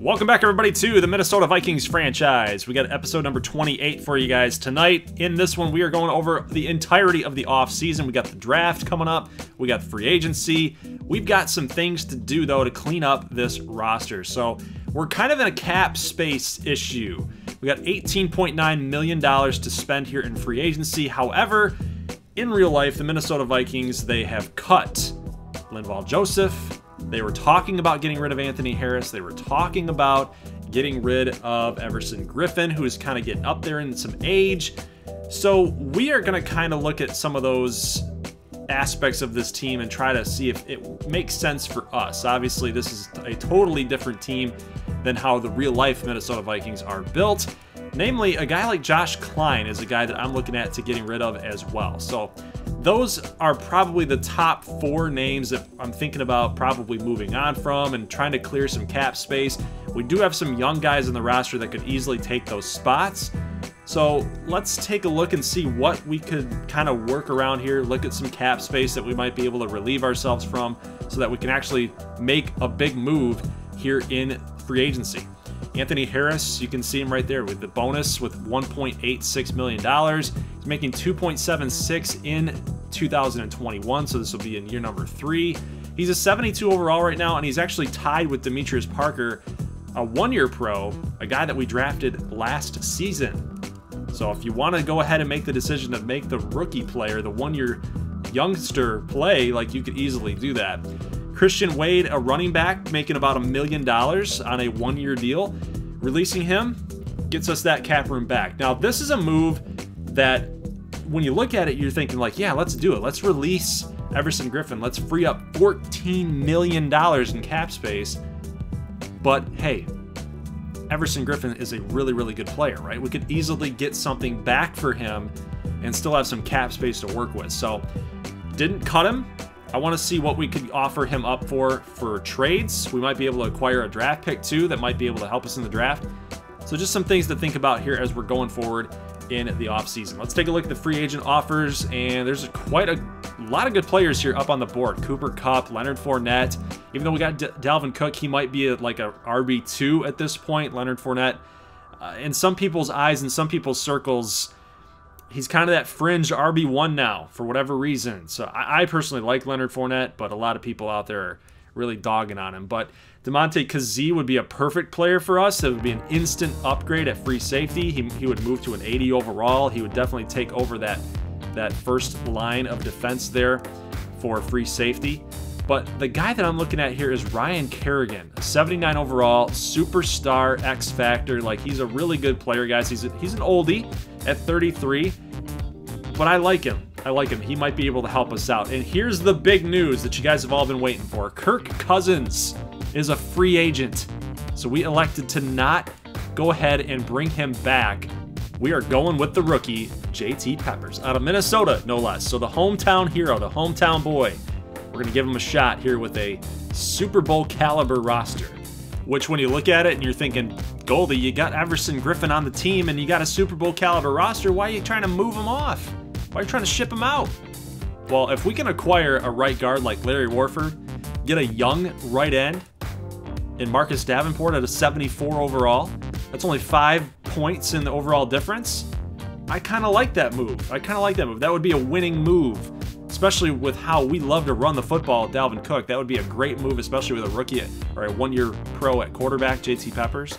Welcome back, everybody, to the Minnesota Vikings franchise. We got episode number 28 for you guys tonight. In this one, we are going over the entirety of the offseason. We got the draft coming up, we got free agency. We've got some things to do, though, to clean up this roster. So we're kind of in a cap space issue. We got $18.9 million to spend here in free agency. However, in real life, the Minnesota Vikings, they have cut Linval Joseph, they were talking about getting rid of Anthony Harris. They were talking about getting rid of Everson Griffen, who is kind of getting up there in some age. So we are going to kind of look at some of those aspects of this team and try to see if it makes sense for us. Obviously, this is a totally different team than how the real life Minnesota Vikings are built. Namely, a guy like Josh Kline is a guy that I'm looking at to getting rid of as well. So those are probably the top four names that I'm thinking about probably moving on from and trying to clear some cap space. We do have some young guys in the roster that could easily take those spots. So let's take a look and see what we could kind of work around here, look at some cap space that we might be able to relieve ourselves from so that we can actually make a big move here in free agency. Anthony Harris, you can see him right there with the bonus with $1.86 million. He's making 2.76 in 2021, so this will be in year number three. He's a 72 overall right now, and he's actually tied with Demetrius Parker, a one-year pro, a guy that we drafted last season. So if you want to go ahead and make the decision to make the rookie player, the one-year youngster play, like you could easily do that. Christian Wade, a running back, making about a million dollars on a one-year deal. Releasing him gets us that cap room back. Now, this is a move that when you look at it, you're thinking like, yeah, let's do it. Let's release Everson Griffen. Let's free up $14 million in cap space. But hey, Everson Griffen is a really, really good player, right? We could easily get something back for him and still have some cap space to work with. So, didn't cut him, I want to see what we could offer him up for for trades. We might be able to acquire a draft pick too that might be able to help us in the draft. So just some things to think about here as we're going forward in the offseason. Let's take a look at the free agent offers, and there's quite a lot of good players here up on the board. Cooper Kupp, Leonard Fournette. Even though we got D Dalvin Cook, he might be a, like a RB2 at this point, Leonard Fournette. Uh, in some people's eyes, in some people's circles, he's kind of that fringe RB1 now for whatever reason. So I, I, personally like Leonard Fournette, but a lot of people out there are really dogging on him. But Damontae Kazee would be a perfect player for us. It would be an instant upgrade at free safety. He, he would move to an 80 overall. He would definitely take over that, that first line of defense there for free safety. But the guy that I'm looking at here is Ryan Kerrigan, 79 overall, superstar X Factor. Like he's a really good player, guys. He's a, he's an oldie at 33, but I like him. I like him. He might be able to help us out. And here's the big news that you guys have all been waiting for. Kirk Cousins is a free agent. So we elected to not go ahead and bring him back. We are going with the rookie, JT Peppers, out of Minnesota, no less. So the hometown hero, the hometown boy. We're going to give them a shot here with a Super Bowl caliber roster. Which, when you look at it and you're thinking, Goldie, you got Everson Griffen on the team and you got a Super Bowl caliber roster, why are you trying to move him off? Why are you trying to ship him out? Well, if we can acquire a right guard like Larry Warford, get a young right end, in Marcus Davenport at a 74 overall, that's only five points in the overall difference. I kind of like that move. I kind of like that move. That would be a winning move especially with how we love to run the football at Dalvin Cook. That would be a great move, especially with a rookie or a one year pro at quarterback, JT Peppers.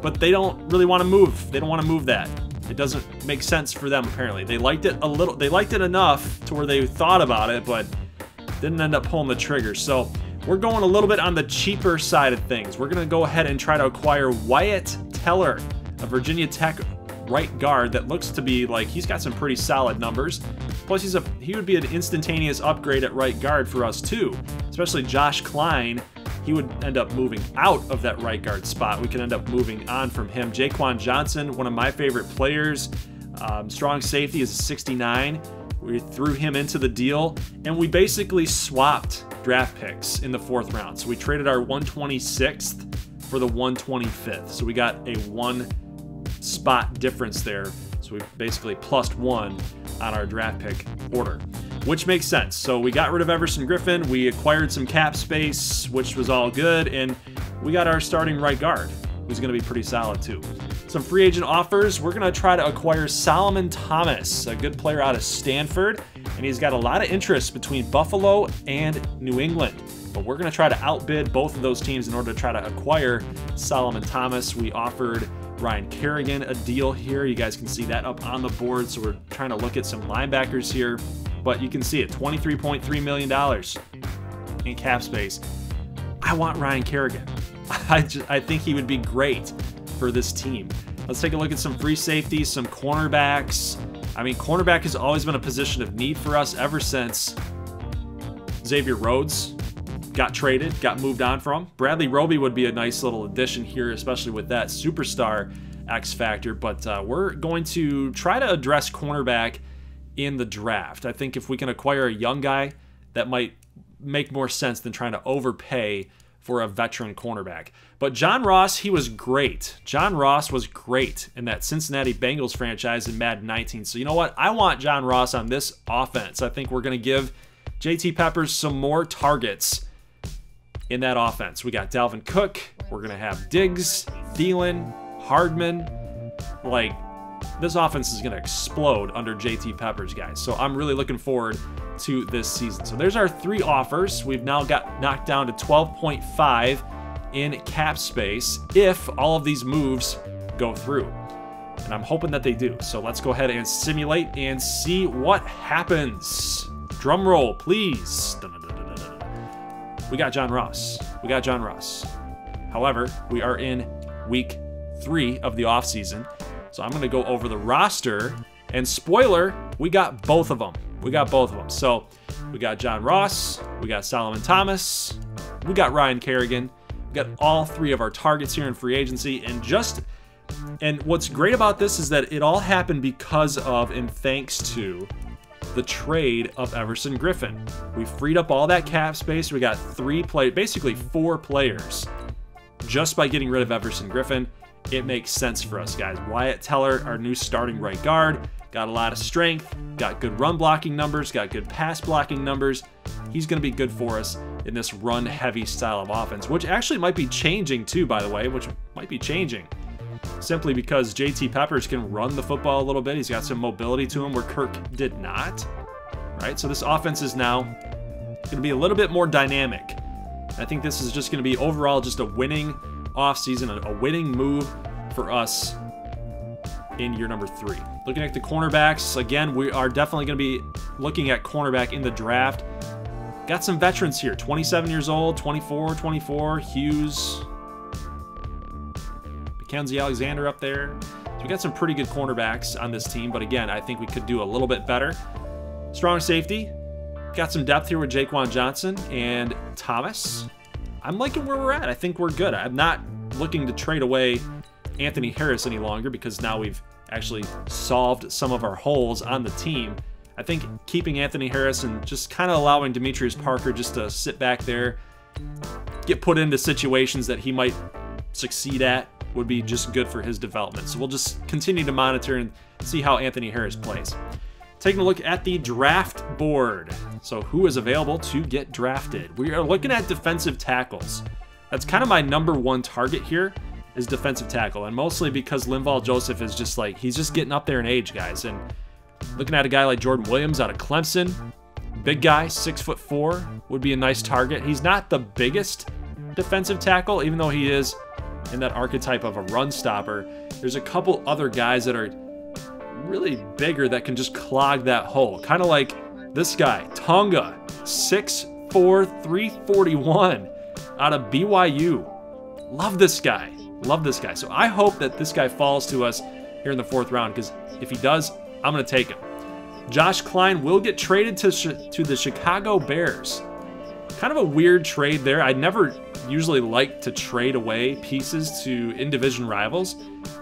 But they don't really want to move. They don't want to move that. It doesn't make sense for them apparently. They liked it a little they liked it enough to where they thought about it, but didn't end up pulling the trigger. So we're going a little bit on the cheaper side of things. We're gonna go ahead and try to acquire Wyatt Teller, a Virginia Tech right guard that looks to be like he's got some pretty solid numbers. Plus, he's a he would be an instantaneous upgrade at right guard for us too, especially Josh Kline. He would end up moving out of that right guard spot. We could end up moving on from him. Jaquan Johnson, one of my favorite players, um, strong safety is a 69. We threw him into the deal, and we basically swapped draft picks in the fourth round. So we traded our 126th for the 125th. So we got a one spot difference there. So we basically plus one on our draft pick order. which makes sense. So we got rid of Everson Griffen, we acquired some cap space, which was all good, and we got our starting right guard, who's going to be pretty solid too. Some free agent offers. We're going to try to acquire Solomon Thomas, a good player out of Stanford, and he's got a lot of interest between Buffalo and New England. But we're going to try to outbid both of those teams in order to try to acquire Solomon Thomas. We offered Ryan Kerrigan a deal here. You guys can see that up on the board. So we're trying to look at some linebackers here. But you can see it $23.3 million in cap space. I want Ryan Kerrigan. I, just, I think he would be great for this team. Let's take a look at some free safeties, some cornerbacks. I mean, cornerback has always been a position of need for us ever since Xavier Rhodes got traded, got moved on from. Bradley Roby would be a nice little addition here, especially with that superstar X factor. But uh, we're going to try to address cornerback in the draft. I think if we can acquire a young guy, that might make more sense than trying to overpay for a veteran cornerback. But John Ross, he was great. John Ross was great in that Cincinnati Bengals franchise in Madden 19. So you know what? I want John Ross on this offense. I think we're going to give JT Peppers some more targets in that offense. We got Dalvin Cook. We're going to have Diggs, Thielen, Hardman. Like, this offense is going to explode under JT Peppers, guys. So I'm really looking forward to this season. So there's our three offers. We've now got knocked down to 12.5 in cap space if all of these moves go through. And I'm hoping that they do. So let's go ahead and simulate and see what happens. Drum roll, please. We got John Ross. We got John Ross. However, we are in week three of the offseason. So I'm going to go over the roster. And spoiler, we got both of them. We got both of them. So we got John Ross, we got Solomon Thomas, we got Ryan Kerrigan. We got all three of our targets here in free agency. And just and what's great about this is that it all happened because of and thanks to the trade of Everson Griffen. We freed up all that cap space. We got three play, basically four players, just by getting rid of Everson Griffen. It makes sense for us, guys. Wyatt Teller, our new starting right guard, got a lot of strength, got good run blocking numbers, got good pass blocking numbers. He's going to be good for us in this run heavy style of offense, which actually might be changing too, by the way, which might be changing simply because JT Peppers can run the football a little bit. He's got some mobility to him where Kirk did not. Right? So this offense is now going to be a little bit more dynamic. I think this is just going to be overall just a winning offseason, a winning move for us in year number three. Looking at the cornerbacks, again, we are definitely going to be looking at cornerback in the draft. Got some veterans here 27 years old, 24, 24, Hughes, Mackensie Alexander up there. So we got some pretty good cornerbacks on this team, but again, I think we could do a little bit better. Strong safety. Got some depth here with Jaquan Johnson and Thomas. I'm liking where we're at. I think we're good. I'm not looking to trade away Anthony Harris any longer because now we've actually solved some of our holes on the team. I think keeping Anthony Harris and just kind of allowing Demetrius Parker just to sit back there, get put into situations that he might succeed at would be just good for his development. So we'll just continue to monitor and see how Anthony Harris plays. Taking a look at the draft board. So who is available to get drafted? We are looking at defensive tackles. That's kind of my number one target here is defensive tackle. And mostly because Linval Joseph is just like, he's just getting up there in age, guys. And looking at a guy like Jordan Williams out of Clemson, big guy, six foot four, would be a nice target. He's not the biggest defensive tackle, even though he is in that archetype of a run stopper. There's a couple other guys that are really bigger that can just clog that hole. Kind of like this guy, Tonga, 6'4", 341 out of BYU. Love this guy. Love this guy. So I hope that this guy falls to us here in the fourth round because if he does, I'm going to take him. Josh Kline will get traded to, to the Chicago Bears. Kind of a weird trade there. I never usually like to trade away pieces to in division rivals,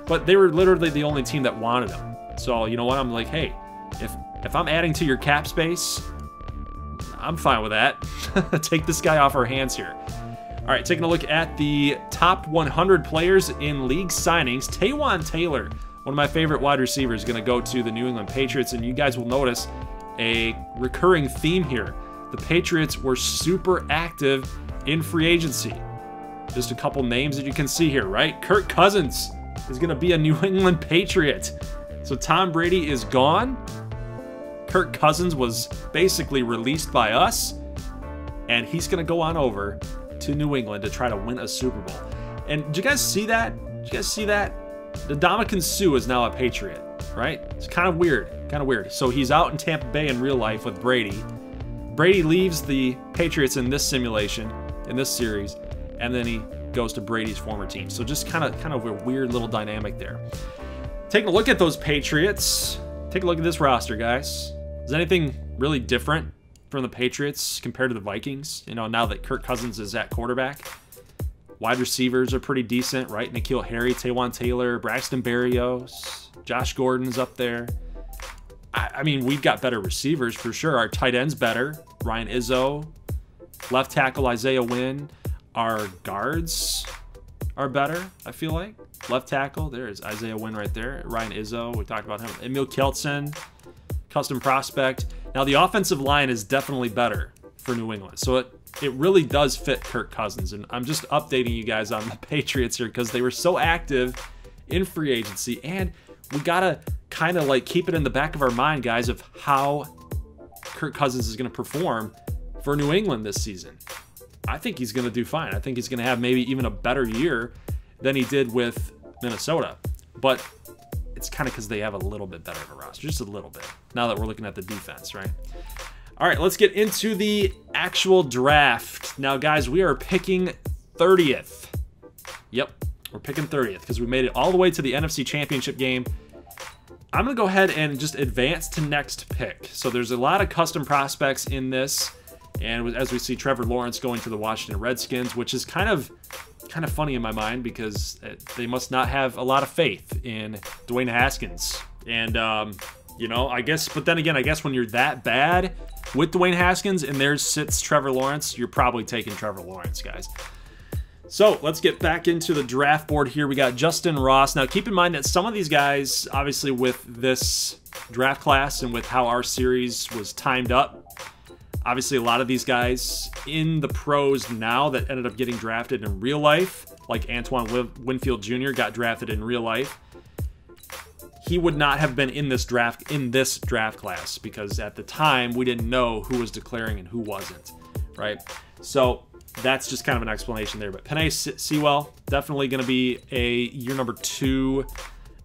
but they were literally the only team that wanted them. So you know what? I'm like, hey, if if I'm adding to your cap space, I'm fine with that. Take this guy off our hands here. All right, taking a look at the top 100 players in league signings. Taywan Taylor, one of my favorite wide receivers, going to go to the New England Patriots, and you guys will notice a recurring theme here. The Patriots were super active in free agency. Just a couple names that you can see here, right? Kirk Cousins is going to be a New England Patriot. So Tom Brady is gone. Kirk Cousins was basically released by us, and he's going to go on over to New England to try to win a Super Bowl. And did you guys see that? Did you guys see that? The Ndamukong Suh is now a Patriot, right? It's kind of weird, kind of weird. So he's out in Tampa Bay in real life with Brady. Brady leaves the Patriots in this simulation, in this series, and then he goes to Brady's former team. So just kind of kind of a weird little dynamic there. Taking a look at those Patriots. Take a look at this roster, guys. Is anything really different from the Patriots compared to the Vikings? You know, now that Kirk Cousins is at quarterback. Wide receivers are pretty decent, right? N'Keal Harry, Taywan Taylor, Braxton Berrios, Josh Gordon's up there. I, I mean, we've got better receivers for sure. Our tight end's better. Ryan Izzo, left tackle Isaiah Wynn. Our guards are better, I feel like. Left tackle, there's Isaiah Wynn right there. Ryan Izzo, we talked about him. Emil Kjeldsen, custom prospect. Now, the offensive line is definitely better for New England. So it, it really does fit Kirk Cousins. And I'm just updating you guys on the Patriots here because they were so active in free agency. And we got to kind of like keep it in the back of our mind, guys, of how Kirk Cousins is going to perform for New England this season. I think he's going to do fine. I think he's going to have maybe even a better year than he did with Minnesota. But it's kind of because they have a little bit better of a roster, just a little bit, now that we're looking at the defense, right? All right, let's get into the actual draft. Now, guys, we are picking 30th. Yep, we're picking 30th because we made it all the way to the NFC Championship game. I'm to go ahead and just advance to next pick. So there's a lot of custom prospects in this. And as we see Trevor Lawrence going to the Washington Redskins, which is kind of kind of funny in my mind because they must not have a lot of faith in Dwayne Haskins. And um, you know, I guess, but then again, I guess when you're that bad with Dwayne Haskins and there sits Trevor Lawrence, you're probably taking Trevor Lawrence, guys. So let's get back into the draft board here. We got Justyn Ross. Now, keep in mind that some of these guys, obviously, with this draft class and with how our series was timed up, Obviously, a lot of these guys in the pros now that ended up getting drafted in real life, like Antoine Winfield Jr. got drafted in real life. He would not have been in this draft in this draft class because at the time we didn't know who was declaring and who wasn't, right? So that's just kind of an explanation there. But Penei Sewell definitely going to be a year number two,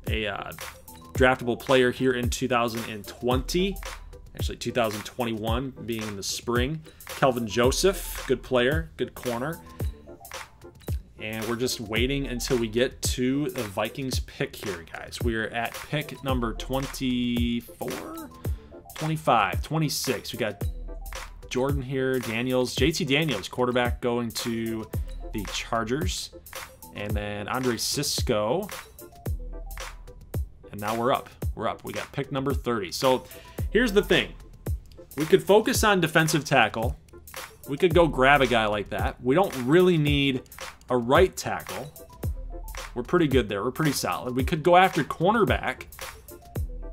a uh, draftable player here in 2020 actually 2021 being in the spring. Kelvin Joseph, good player, good corner. And we're just waiting until we get to the Vikings pick here, guys. We are at pick number 24, 25, 26. We got Jordan here, Daniels, JT Daniels, quarterback going to the Chargers. And then Andre Cisco. And now we're up. We're up. We got pick number 30. So Here's the thing. We could focus on defensive tackle. We could go grab a guy like that. We don't really need a right tackle. We're pretty good there. We're pretty solid. We could go after cornerback.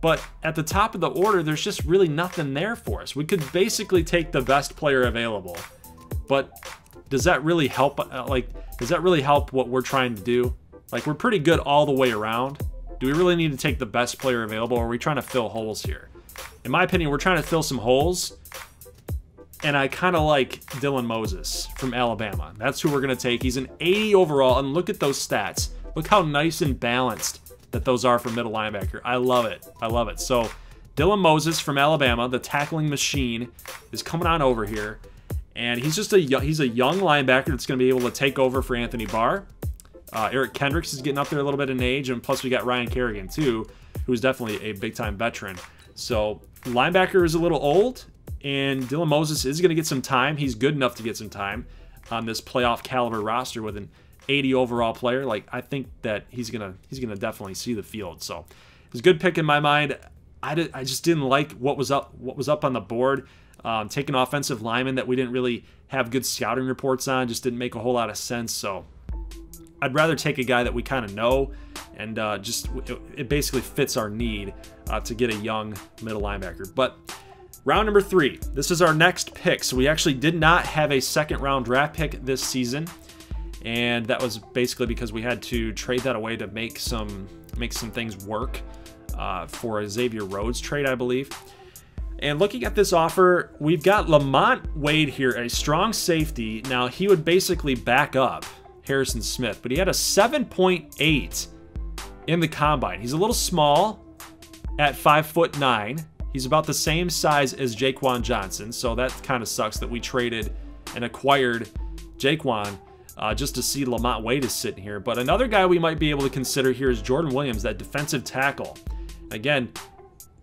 But at the top of the order, there's just really nothing there for us. We could basically take the best player available. But does that really help? Uh, like, does that really help what we're trying to do? Like, we're pretty good all the way around. Do we really need to take the best player available, or are we trying to fill holes here? in my opinion, we're trying to fill some holes. And I kind of like Dylan Moses from Alabama. That's who we're going to take. He's an 80 overall, and look at those stats. Look how nice and balanced that those are for middle linebacker. I love it. I love it. So Dylan Moses from Alabama, the tackling machine, is coming on over here. And he's just a he's a young linebacker that's going to be able to take over for Anthony Barr. Uh, Eric Kendricks is getting up there a little bit in age, and plus we got Ryan Kerrigan too, who's definitely a big time veteran. So linebacker is a little old, and Dylan Moses is going to get some time. He's good enough to get some time on this playoff caliber roster with an 80 overall player. Like I think that he's gonna he's gonna definitely see the field. So it's a good pick in my mind. I, did, I just didn't like what was up what was up on the board. Um, taking offensive lineman that we didn't really have good scouting reports on just didn't make a whole lot of sense. So I'd rather take a guy that we kind of know and uh, just it, it, basically fits our need uh, to get a young middle linebacker. But Round number three. This is our next pick. So we actually did not have a second round draft pick this season. And that was basically because we had to trade that away to make some make some things work uh, for a Xavier Rhodes trade, I believe. And looking at this offer, we've got Lamont Wade here, a strong safety. Now, he would basically back up Harrison Smith, but he had a 7.8 in the combine. He's a little small at 5 foot 9. He's about the same size as Jaquan Johnson, so that kind of sucks that we traded and acquired Jaquan uh, just to see Lamont Wade is sitting here. But another guy we might be able to consider here is Jordan Williams, that defensive tackle. Again,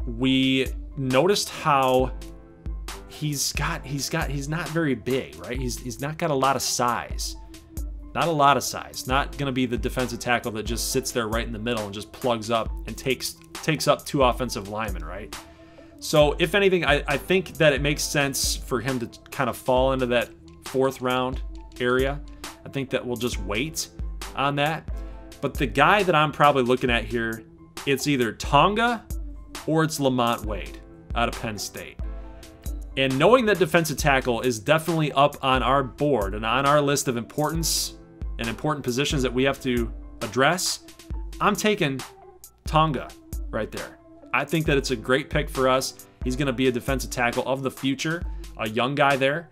we noticed how he's got he's got he's not very big, right? He's he's not got a lot of size. Not a lot of size. Not going to be the defensive tackle that just sits there right in the middle and just plugs up and takes takes up two offensive linemen, right? So, if anything, I, I think that it makes sense for him to kind of fall into that fourth round area. I think that we'll just wait on that. But the guy that I'm probably looking at here, it's either Tonga or it's Lamont Wade out of Penn State. And knowing that defensive tackle is definitely up on our board and on our list of importance and important positions that we have to address, I'm taking Tonga right there. I think that it's a great pick for us. He's going to be a defensive tackle of the future, a young guy there.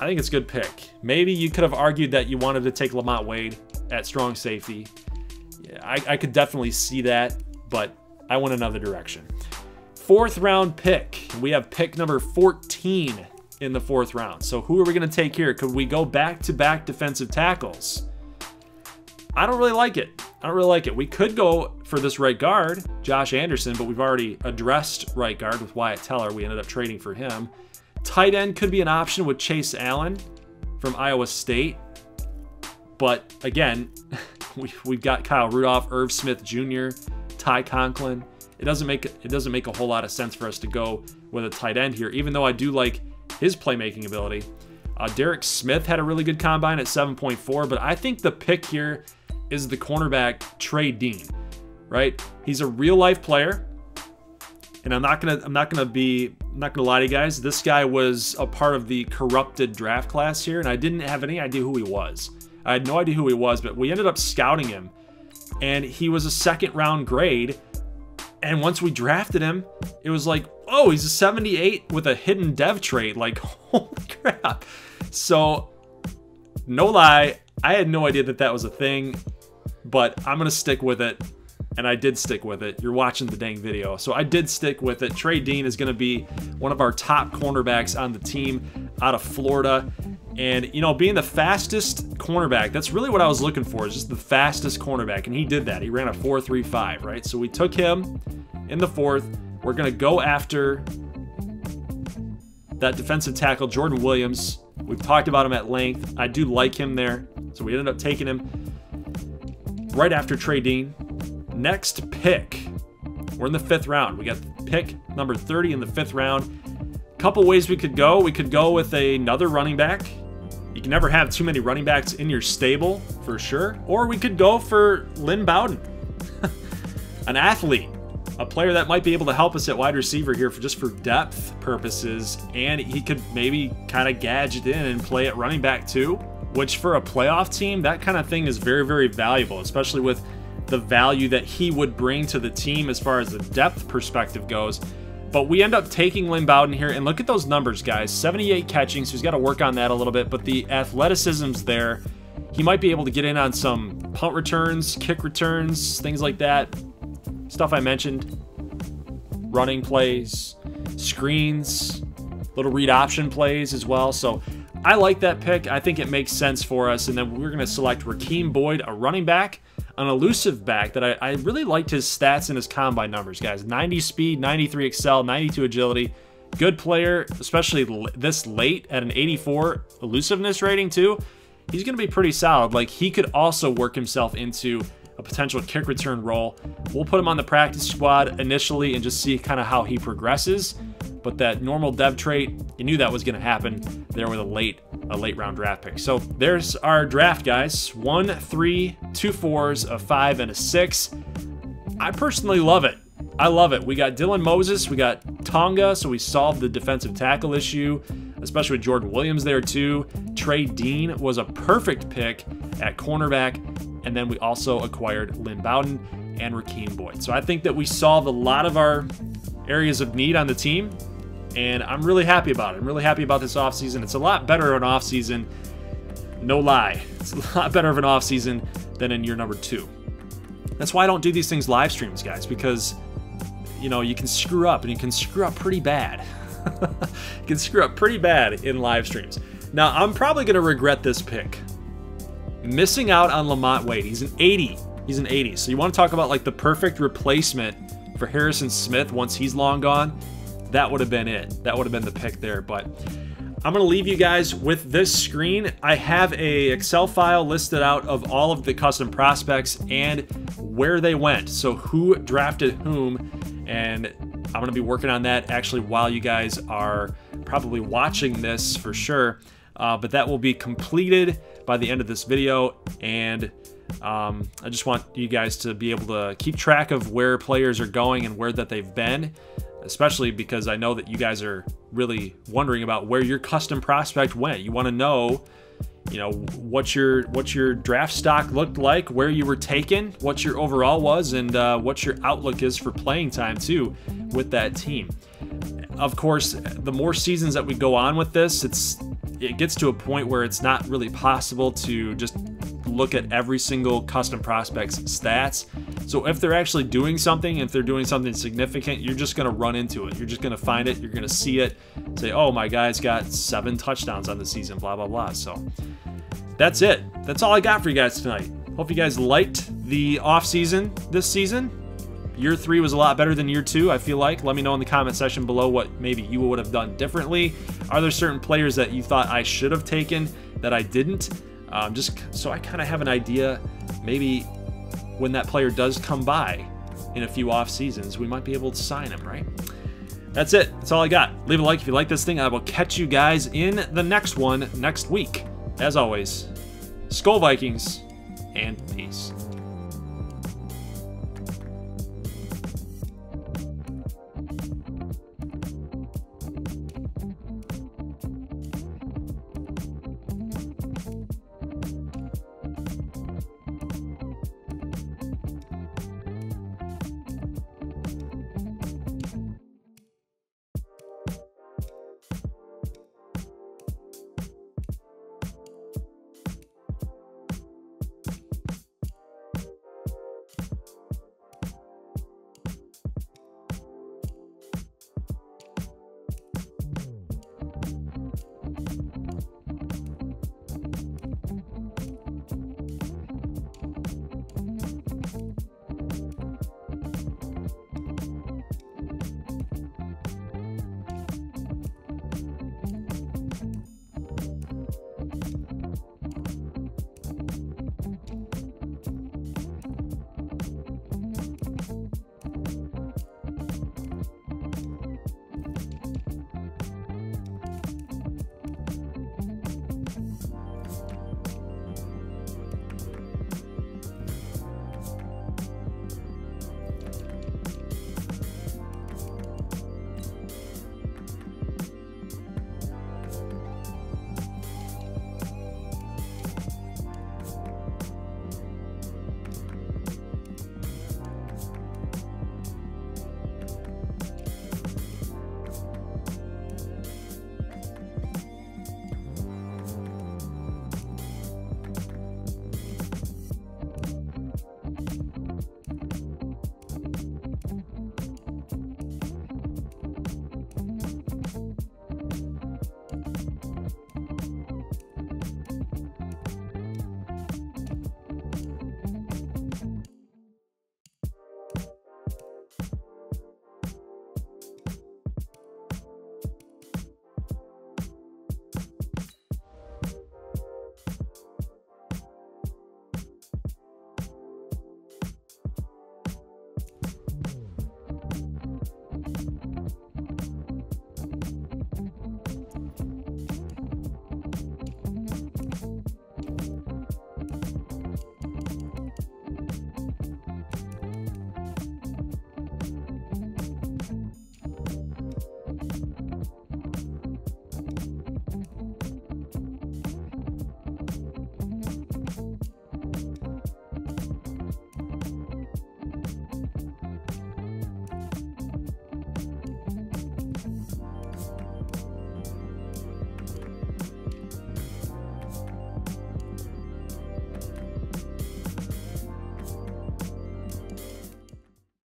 I think it's a good pick. Maybe you could have argued that you wanted to take Lamont Wade at strong safety. Yeah, I, I could definitely see that, but I went another direction. Fourth round pick. We have pick number 14 in the fourth round. So who are we going to take here? Could we go back to back defensive tackles? I don't really like it. I don't really like it. We could go for this right guard, Josh Anderson, but we've already addressed right guard with Wyatt Teller. We ended up trading for him. Tight end could be an option with Chase Allen from Iowa State. But again, we, we've got Kyle Rudolph, Irv Smith Jr., Ty Conklin. It doesn't make it doesn't make a whole lot of sense for us to go with a tight end here, even though I do like his playmaking ability. Uh, Derek Smith had a really good combine at 7.4, but I think the pick here is the cornerback Trey Dean, right? He's a real life player, and I'm not gonna I'm not gonna be I'm not gonna lie to you guys. This guy was a part of the corrupted draft class here, and I didn't have any idea who he was. I had no idea who he was, but we ended up scouting him, and he was a second round grade and once we drafted him, it was like, oh, he's a 78 with a hidden dev trait. Like, holy crap. So, no lie, I had no idea that that was a thing, but I'm to stick with it. And I did stick with it. You're watching the dang video. So I did stick with it. Trey Dean is going to be one of our top cornerbacks on the team out of Florida. And, you know, being the fastest cornerback, that's really what I was looking for, is just the fastest cornerback. And he did that. He ran a 4.35, right? So we took him in the fourth. We're going to go after that defensive tackle, Jordan Williams. We've talked about him at length. I do like him there. So we ended up taking him right after Trey Dean. Next pick. We're in the fifth round. We got pick number 30 in the fifth round. A couple ways we could go. We could go with another running back. You can never have too many running backs in your stable, for sure. Or we could go for Lynn Bowden, an athlete, a player that might be able to help us at wide receiver here for just for depth purposes. And he could maybe kind of gadget in and play at running back too, which for a playoff team, that kind of thing is very, very valuable, especially with the value that he would bring to the team as far as the depth perspective goes. But we end up taking Lynn Bowden here, and look at those numbers, guys. 78 catching, so he's got to work on that a little bit, but the athleticism's there. He might be able to get in on some punt returns, kick returns, things like that. Stuff I mentioned. Running plays, screens, little read option plays as well. So I like that pick. I think it makes sense for us. And then we're going to select Rakeem Boyd, a running back an elusive back that I, I really liked his stats and his combine numbers, guys. 90 speed, 93 accel, 92 agility. Good player, especially this late at an 84 elusiveness rating, too. He's going to be pretty solid. Like, he could also work himself into a potential kick return role. We'll put him on the practice squad initially and just see kind of how he progresses. But that normal dev trait, you knew that was going to happen there with a late a late round draft pick. So there's our draft, guys. One, three, two fours, a five, and a six. I personally love it. I love it. We got Dylan Moses, we got Tonga, so we solved the defensive tackle issue, especially with Jordan Williams there too. Trey Dean was a perfect pick at cornerback, and then we also acquired Lynn Bowden and Rakeem Boyd. So I think that we solved a lot of our areas of need on the team, and I'm really happy about it. I'm really happy about this offseason. It's a lot better an offseason, no lie. It's a lot better of an offseason than in year number two. That's why I don't do these things live streams, guys, because you know, you can screw up and you can screw up pretty bad. you can screw up pretty bad in live streams. Now, I'm probably going to regret this pick. Missing out on Lamont Wade. He's an 80. He's an 80. So you want to talk about like the perfect replacement for Harrison Smith once he's long gone? That would have been it. That would have been the pick there. But I'm going to leave you guys with this screen. I have a Excel file listed out of all of the custom prospects and where they went. So who drafted whom and I'm going to be working on that actually while you guys are probably watching this for sure. Uh, but that will be completed by the end of this video, and um, I just want you guys to be able to keep track of where players are going and where that they've been, especially because I know that you guys are really wondering about where your custom prospect went. You want to know you know what your what your draft stock looked like, where you were taken, what your overall was, and uh, what your outlook is for playing time too with that team. Of course, the more seasons that we go on with this, it's it gets to a point where it's not really possible to just look at every single custom prospect's stats. So if they're actually doing something, if they're doing something significant, you're just going to run into it. You're just going to find it. You're going to see it. Say, oh, my guy's got seven touchdowns on the season, blah, blah, blah. So that's it. That's all I got for you guys tonight. Hope you guys liked the off season this season. Year three was a lot better than year two, I feel like. Let me know in the comment section below what maybe you would have done differently. Are there certain players that you thought I should have taken that I didn't? Um, just so I kind of have an idea, maybe when that player does come by in a few off seasons, we might be able to sign him, right? That's it. That's all I got. Leave a like if you like this thing. I will catch you guys in the next one next week. As always, Skol Vikings and peace.